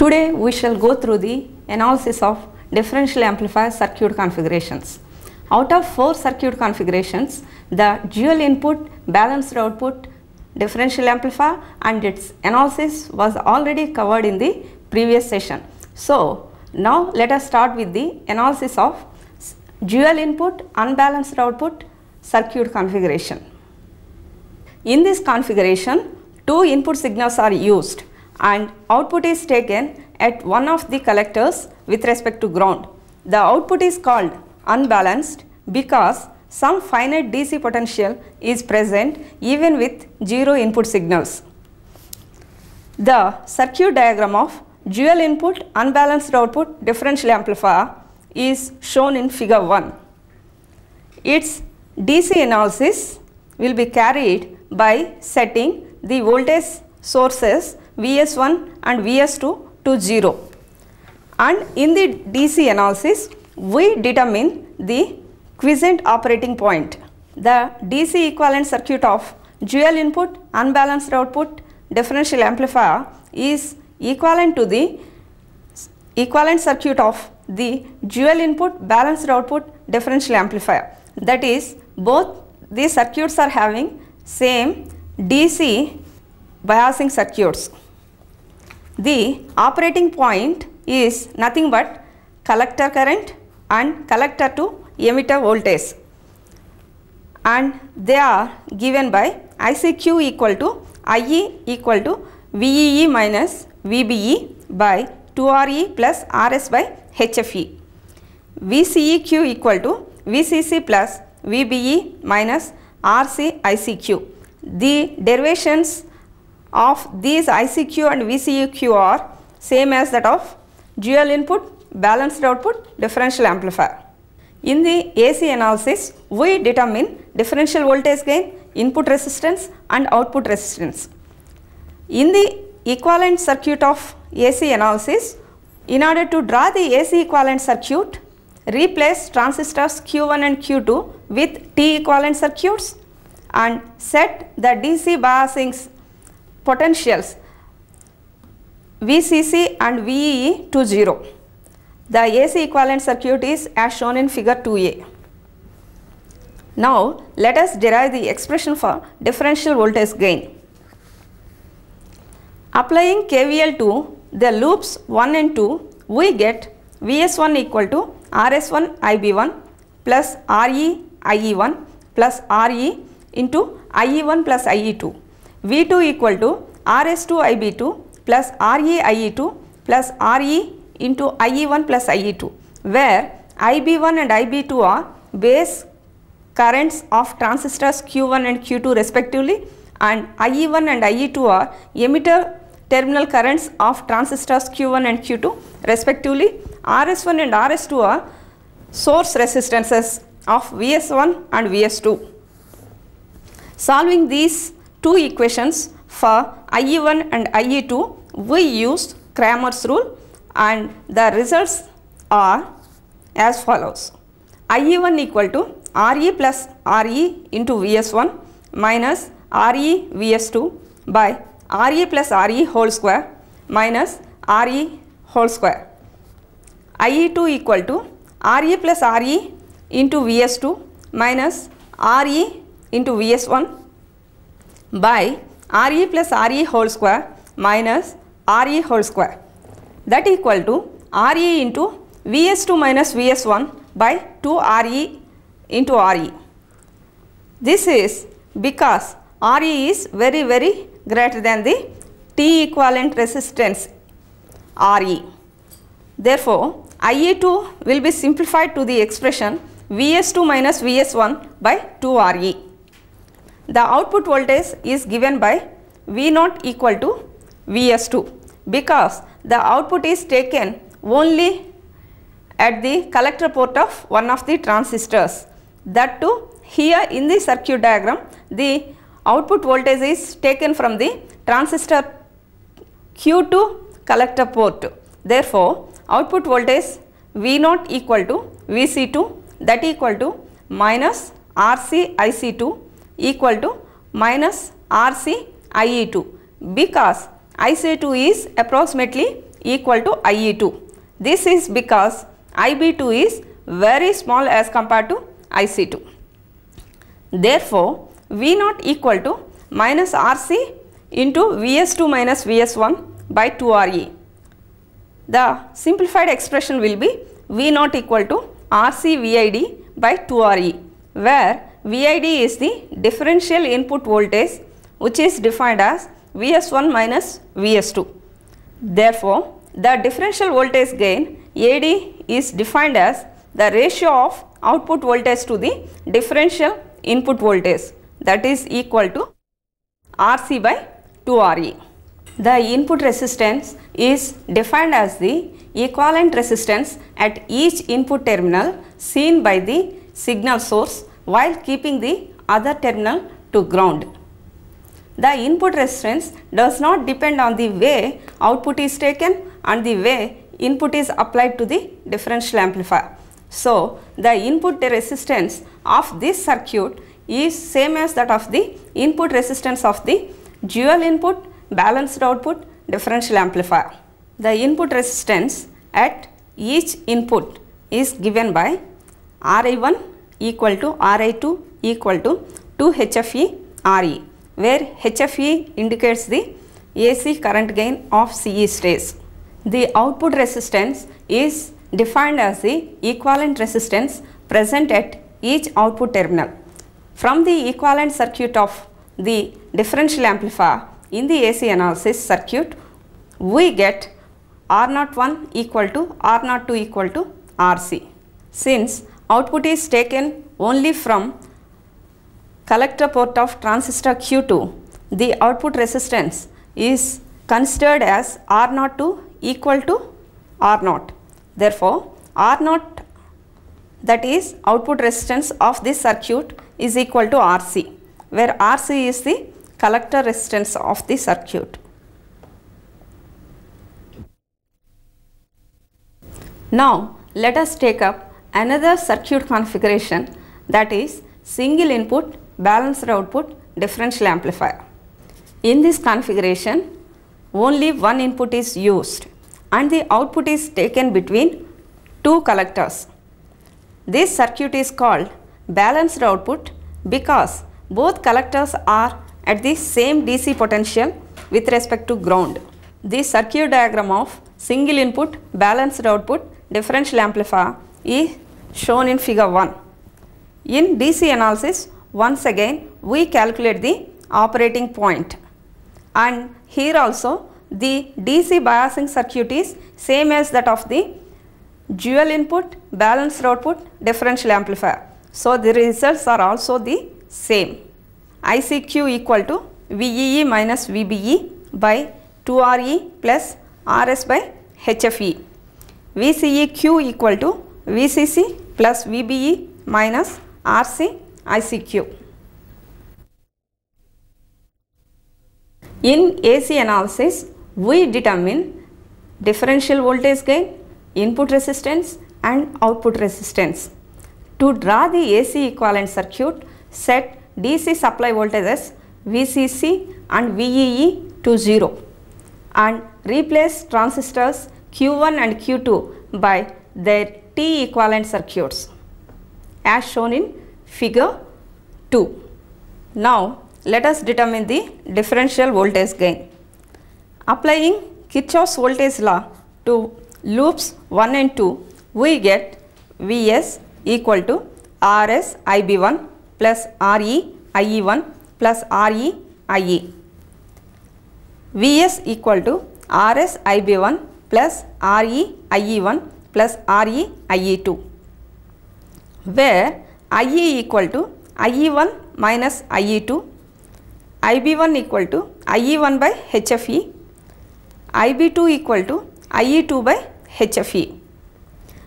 Today we shall go through the analysis of differential amplifier circuit configurations. Out of four circuit configurations, the dual input balanced output differential amplifier and its analysis was already covered in the previous session. So, now let us start with the analysis of dual input unbalanced output circuit configuration. In this configuration, two input signals are used and output is taken at one of the collectors with respect to ground. The output is called unbalanced because some finite DC potential is present even with zero input signals. The circuit diagram of dual input unbalanced output differential amplifier is shown in figure 1. Its DC analysis will be carried by setting the voltage sources Vs1 and Vs2 to 0 and in the DC analysis we determine the quiescent operating point. The DC equivalent circuit of dual input unbalanced output differential amplifier is equivalent to the equivalent circuit of the dual input balanced output differential amplifier. That is both these circuits are having same DC biasing circuits. The operating point is nothing but collector current and collector to emitter voltage and they are given by ICQ equal to IE equal to VEE minus VBE by 2RE plus RS by HFE. VCEQ equal to VCC plus VBE minus RC ICQ. The derivations of these ICQ and VCEQ are same as that of dual input balanced output differential amplifier. In the AC analysis, we determine differential voltage gain, input resistance and output resistance. In the equivalent circuit of AC analysis, in order to draw the AC equivalent circuit, replace transistors Q1 and Q2 with T equivalent circuits and set the DC biasing potentials VCC and VEE to 0. The AC equivalent circuit is as shown in figure 2a. Now, let us derive the expression for differential voltage gain. Applying KVL to the loops 1 and 2, we get Vs1 equal to Rs1 Ib1 plus Re IE1 plus Re into IE1 plus IE2. V2 equal to Rs2 Ib2 plus Re IE2 plus Re into IE1 plus IE2 where IB1 and IB2 are base currents of transistors Q1 and Q2 respectively and IE1 and IE2 are emitter terminal currents of transistors Q1 and Q2 respectively. RS1 and RS2 are source resistances of Vs1 and Vs2. Solving these two equations for IE1 and IE2 we used Cramer's rule and the results are as follows. IE1 equal to RE plus RE into Vs1 minus RE Vs2 by RE plus RE whole square minus RE whole square. IE2 equal to RE plus RE into Vs2 minus RE into Vs1 by RE plus RE whole square minus RE whole square that equal to Re into Vs2 minus Vs1 by 2 Re into Re. This is because Re is very very greater than the T equivalent resistance Re. Therefore, Ie2 will be simplified to the expression Vs2 minus Vs1 by 2 Re. The output voltage is given by V0 equal to Vs2 because the output is taken only at the collector port of one of the transistors. That too here in the circuit diagram the output voltage is taken from the transistor Q2 collector port. Therefore, output voltage V0 equal to Vc2 that equal to minus RC IC2 equal to minus RC IE2 because IC2 is approximately equal to IE2. This is because IB2 is very small as compared to IC2. Therefore, V0 equal to minus RC into Vs2 minus Vs1 by 2RE. The simplified expression will be V0 equal to RC VID by 2RE where VID is the differential input voltage which is defined as Vs1 minus Vs2. Therefore, the differential voltage gain AD is defined as the ratio of output voltage to the differential input voltage that is equal to RC by 2RE. The input resistance is defined as the equivalent resistance at each input terminal seen by the signal source while keeping the other terminal to ground. The input resistance does not depend on the way output is taken and the way input is applied to the differential amplifier. So, the input resistance of this circuit is same as that of the input resistance of the dual input balanced output differential amplifier. The input resistance at each input is given by Ri1 equal to Ri2 equal to 2 HFE Re where HFE indicates the AC current gain of CE stage. The output resistance is defined as the equivalent resistance present at each output terminal. From the equivalent circuit of the differential amplifier in the AC analysis circuit, we get R01 equal to R02 equal to RC. Since output is taken only from collector port of transistor Q2, the output resistance is considered as R02 equal to R0. Therefore, R0 that is output resistance of this circuit is equal to RC, where RC is the collector resistance of the circuit. Now, let us take up another circuit configuration that is single input balanced output differential amplifier. In this configuration, only one input is used and the output is taken between two collectors. This circuit is called balanced output because both collectors are at the same DC potential with respect to ground. The circuit diagram of single input balanced output differential amplifier is shown in figure 1. In DC analysis once again we calculate the operating point and here also the DC biasing circuit is same as that of the dual input balanced output differential amplifier. So, the results are also the same. ICQ equal to VEE minus VBE by 2RE plus RS by HFE. VCEQ equal to VCC plus VBE minus RC ICQ. In AC analysis, we determine differential voltage gain, input resistance and output resistance. To draw the AC equivalent circuit, set DC supply voltages VCC and VEE to 0 and replace transistors Q1 and Q2 by their T equivalent circuits as shown in figure 2. Now, let us determine the differential voltage gain. Applying Kirchhoff's voltage law to loops 1 and 2, we get Vs equal to Rs Ib1 plus Re Ie1 plus Re Ie. Vs equal to Rs Ib1 plus Re Ie1 plus Re Ie2 where Ie equal to Ie1 minus Ie2, Ib1 equal to Ie1 by HFE, Ib2 equal to Ie2 by HFE.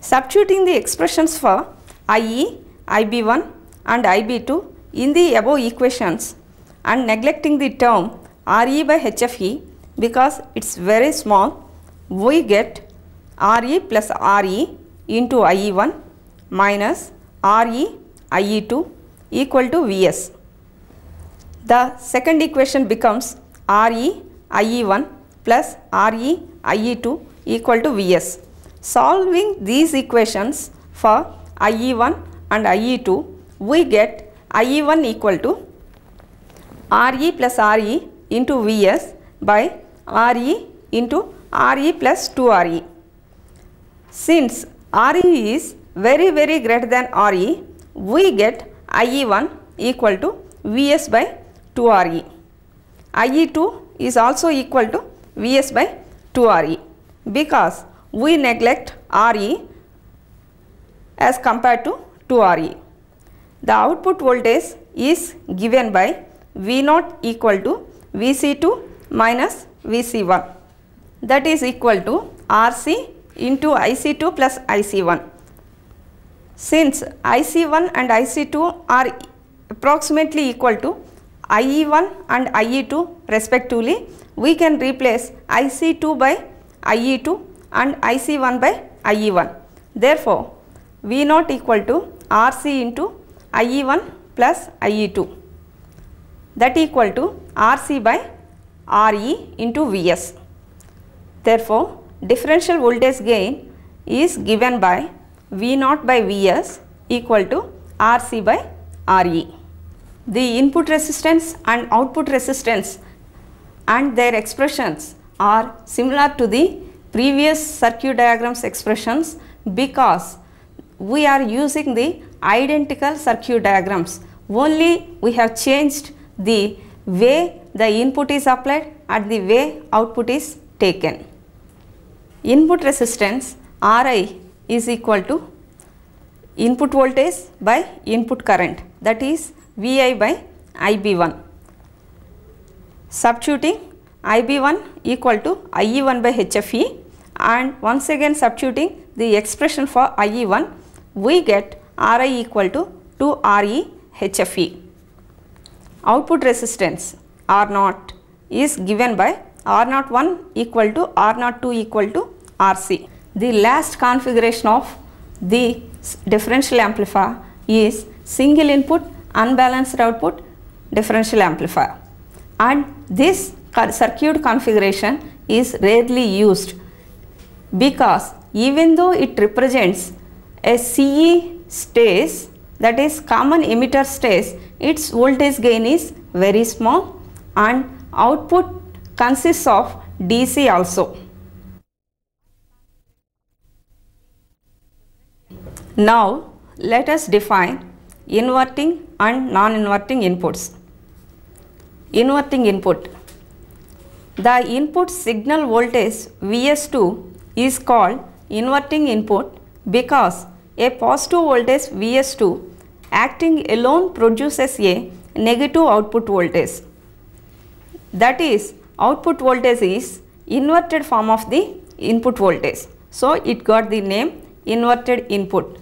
Substituting the expressions for IE, Ib1 and Ib2 in the above equations and neglecting the term Re by HFE because it is very small, we get Re plus Re into Ie1 minus Re Ie2 equal to Vs. The second equation becomes Re Ie1 plus Re Ie2 equal to Vs. Solving these equations for IE1 and IE2, we get IE1 equal to Re plus Re into Vs by Re into Re plus 2Re. Since Re is very very greater than Re, we get IE1 equal to Vs by 2Re. IE2 is also equal to Vs by 2Re because we neglect Re as compared to 2Re. The output voltage is given by V0 equal to Vc2 minus Vc1 that is equal to Rc into IC2 plus IC1. Since IC1 and IC2 are approximately equal to IE1 and IE2 respectively, we can replace IC2 by IE2 and IC1 by IE1. Therefore, V0 equal to RC into IE1 plus IE2 that equal to RC by RE into Vs. Therefore, differential voltage gain is given by V naught by Vs equal to RC by RE. The input resistance and output resistance and their expressions are similar to the previous circuit diagrams expressions because we are using the identical circuit diagrams only we have changed the way the input is applied and the way output is taken. Input resistance Ri is equal to input voltage by input current that is Vi by Ib1. Substituting Ib1 equal to Ie1 by HFE and once again substituting the expression for Ie1 we get Ri equal to 2Re HFE. Output resistance R0 is given by R01 equal to R02 equal to RC. The last configuration of the differential amplifier is single input unbalanced output differential amplifier and this circuit configuration is rarely used because even though it represents a CE stage that is common emitter stage its voltage gain is very small and output consists of DC also. Now let us define inverting and non-inverting inputs. Inverting input. The input signal voltage Vs2 is called inverting input because a positive voltage Vs2 acting alone produces a negative output voltage. That is output voltage is inverted form of the input voltage. So, it got the name inverted input.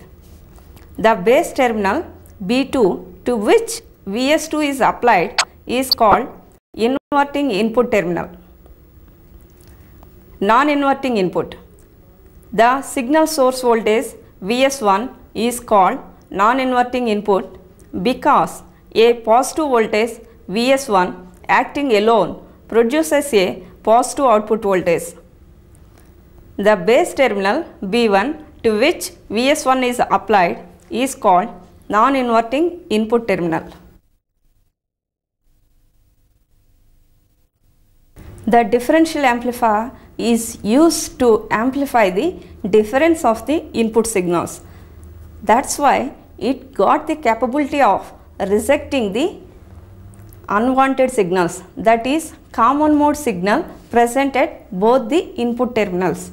The base terminal B2 to which Vs2 is applied is called inverting input terminal. Non-inverting input. The signal source voltage Vs1 is called non-inverting input because a positive voltage Vs1 acting alone produces a positive output voltage. The base terminal B1 to which Vs1 is applied is called non-inverting input terminal. The differential amplifier is used to amplify the difference of the input signals. That's why it got the capability of rejecting the unwanted signals that is common mode signal present at both the input terminals.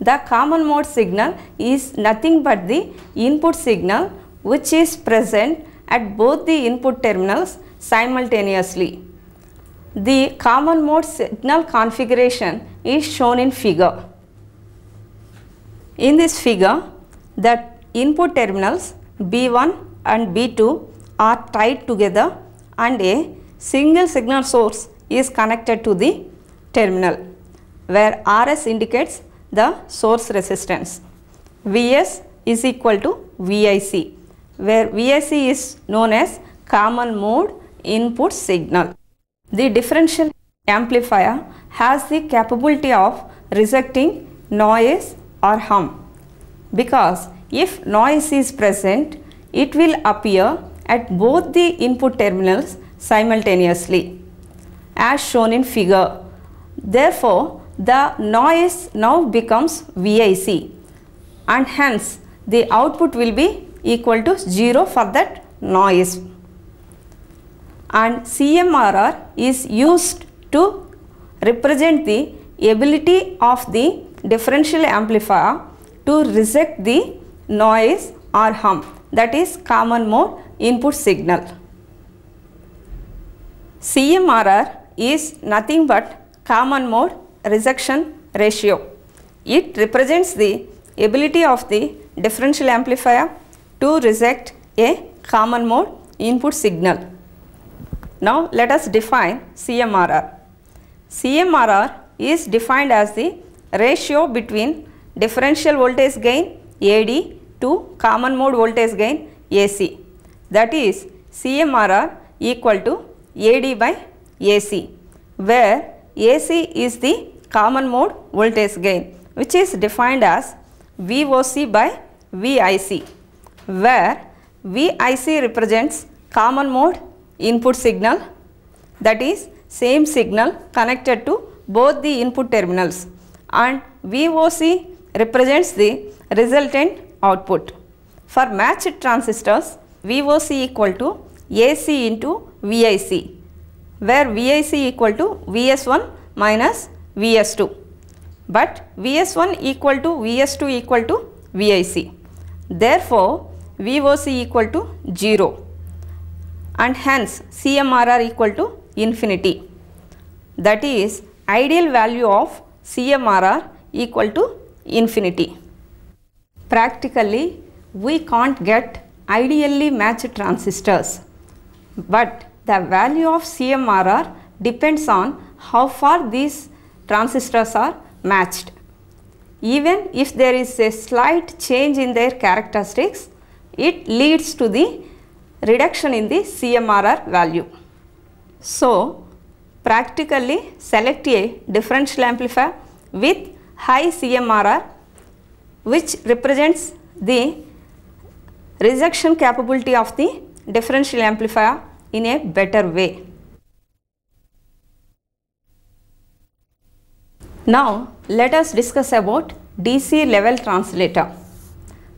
The common mode signal is nothing but the input signal which is present at both the input terminals simultaneously. The common mode signal configuration is shown in figure. In this figure, the input terminals B1 and B2 are tied together and a single signal source is connected to the terminal where RS indicates the source resistance. Vs is equal to VIC where VIC is known as common mode input signal. The differential amplifier has the capability of rejecting noise or hum because if noise is present it will appear at both the input terminals simultaneously as shown in figure. Therefore, the noise now becomes VIC and hence the output will be equal to 0 for that noise. And CMRR is used to represent the ability of the differential amplifier to reject the noise or hum that is common mode input signal. CMRR is nothing but common mode rejection ratio. It represents the ability of the differential amplifier to reject a common mode input signal. Now let us define CMRR. CMRR is defined as the ratio between differential voltage gain AD to common mode voltage gain AC. That is CMRR equal to AD by AC where AC is the common mode voltage gain which is defined as VOC by VIC where VIC represents common mode input signal that is same signal connected to both the input terminals and VOC represents the resultant output. For matched transistors VOC equal to AC into VIC where VIC equal to VS1 minus VS2 but VS1 equal to VS2 equal to VIC. Therefore, VOC equal to 0 and hence CMRR equal to infinity. That is ideal value of CMRR equal to infinity. Practically, we can't get ideally matched transistors, but the value of CMRR depends on how far these transistors are matched. Even if there is a slight change in their characteristics, it leads to the reduction in the CMRR value. So, practically select a differential amplifier with high CMRR which represents the rejection capability of the differential amplifier in a better way. Now, let us discuss about DC level translator.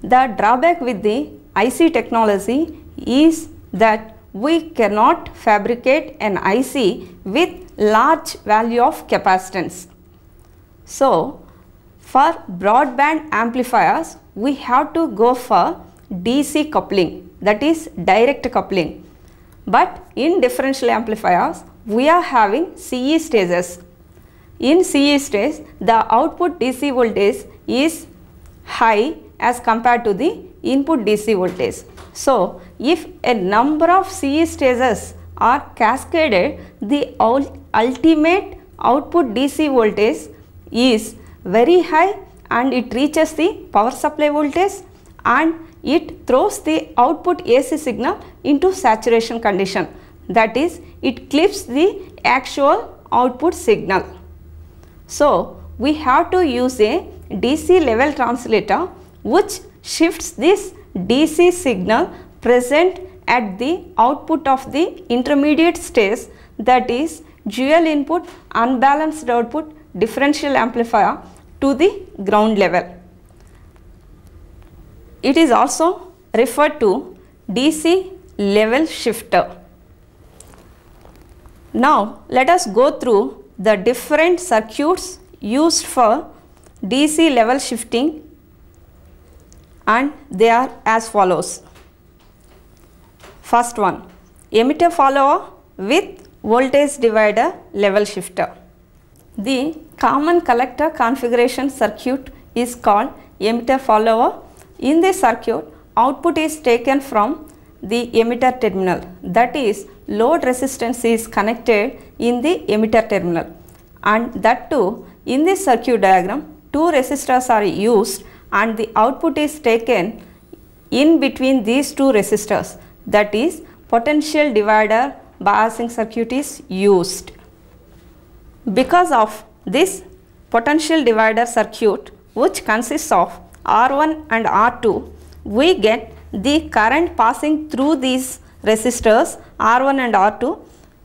The drawback with the IC technology is that we cannot fabricate an IC with large value of capacitance. So, for broadband amplifiers, we have to go for DC coupling that is direct coupling. But in differential amplifiers, we are having CE stages. In CE stage, the output DC voltage is high as compared to the input DC voltage. So, if a number of CE stages are cascaded, the ultimate output DC voltage is very high and it reaches the power supply voltage and it throws the output AC signal into saturation condition that is it clips the actual output signal. So, we have to use a DC level translator which shifts this DC signal present at the output of the intermediate stage that is dual input unbalanced output differential amplifier to the ground level. It is also referred to DC level shifter. Now, let us go through the different circuits used for DC level shifting and they are as follows. First one, emitter follower with voltage divider level shifter. The common collector configuration circuit is called emitter follower in this circuit, output is taken from the emitter terminal. That is load resistance is connected in the emitter terminal. And that too in this circuit diagram two resistors are used and the output is taken in between these two resistors. That is potential divider biasing circuit is used. Because of this potential divider circuit which consists of R1 and R2, we get the current passing through these resistors R1 and R2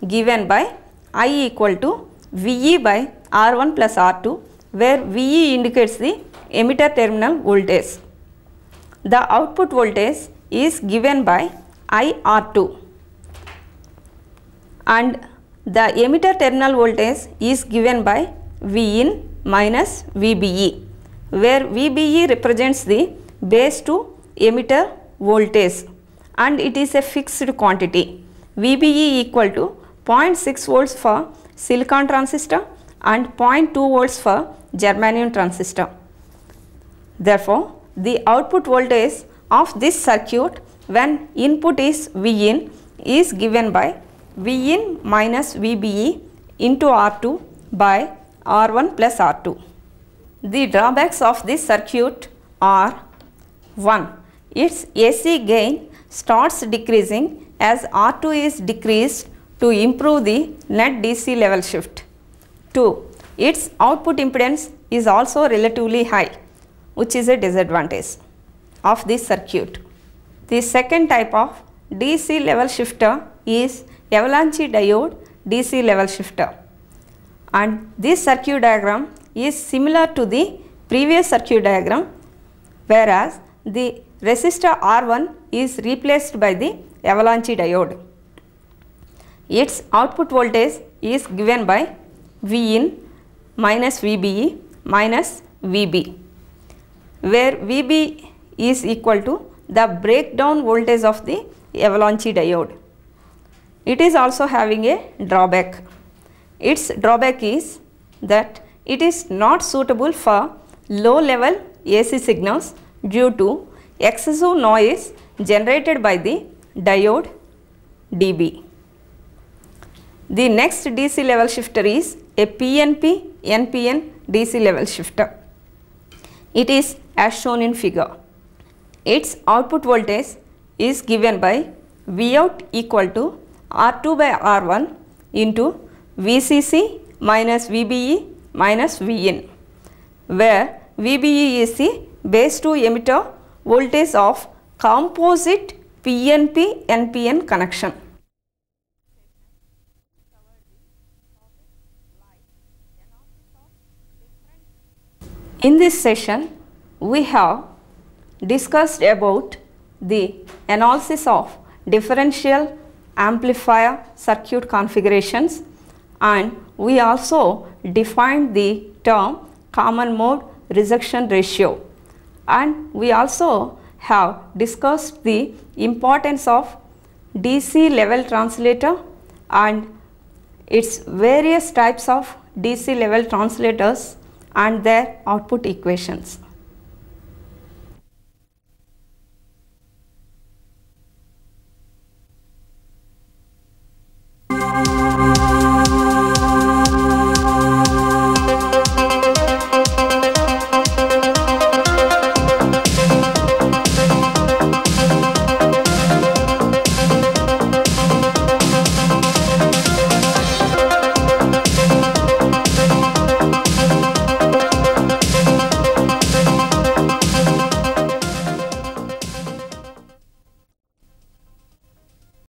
given by I equal to VE by R1 plus R2 where VE indicates the emitter terminal voltage. The output voltage is given by IR2 and the emitter terminal voltage is given by Vin minus VBE where VBE represents the base to emitter voltage and it is a fixed quantity. VBE equal to 0.6 volts for silicon transistor and 0.2 volts for germanium transistor. Therefore, the output voltage of this circuit when input is Vin is given by Vin minus VBE into R2 by R1 plus R2. The drawbacks of this circuit are 1. Its AC gain starts decreasing as R2 is decreased to improve the net DC level shift. 2. Its output impedance is also relatively high which is a disadvantage of this circuit. The second type of DC level shifter is avalanche diode DC level shifter and this circuit diagram is similar to the previous circuit diagram whereas the resistor R1 is replaced by the avalanche diode. Its output voltage is given by Vin minus VBE minus VB where VB is equal to the breakdown voltage of the avalanche diode. It is also having a drawback. Its drawback is that it is not suitable for low level AC signals due to excessive noise generated by the diode dB. The next DC level shifter is a PNP NPN DC level shifter. It is as shown in figure. Its output voltage is given by Vout equal to R2 by R1 into VCC minus VBE minus Vin where VBE is the base to emitter voltage of composite PNP NPN connection. In this session, we have discussed about the analysis of differential amplifier circuit configurations and we also defined the term common mode rejection ratio and we also have discussed the importance of DC level translator and its various types of DC level translators and their output equations.